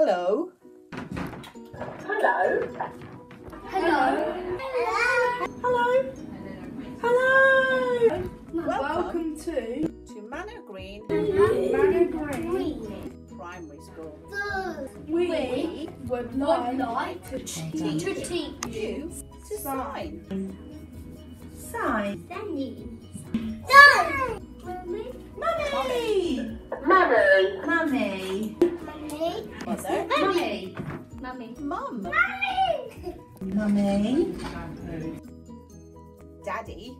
Hello. Hello. Hello. Hello. Hello. Hello. Welcome to to Manor Green Manor Green. Primary School. We would like, like to teach You to sign. sign. Mummy. Mother. Mummy. Mum. Mummy. Mummy. Daddy.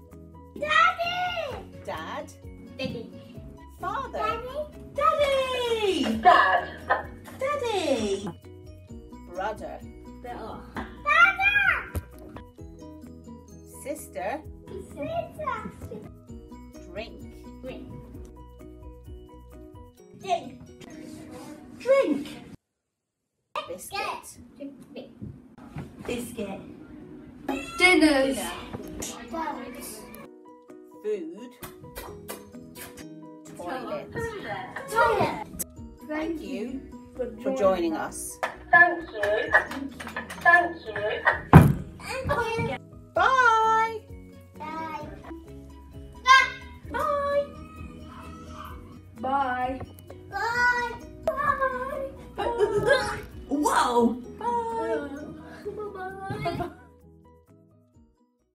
Daddy. Dad. Daddy. Father. Daddy. Daddy. Dad. Daddy. Brother. Brother. Sister. Sister. Drink. Drink. Drink. Biscuit. Biscuit. Dinners. Dinner. Food. Toilet. Toilet. Thank you for joining us. Thank you. Thank you. Thank you. Bye. Bye. Bye. Bye. Bye. Bye. Bye. Whoa! Bye. Bye. Bye.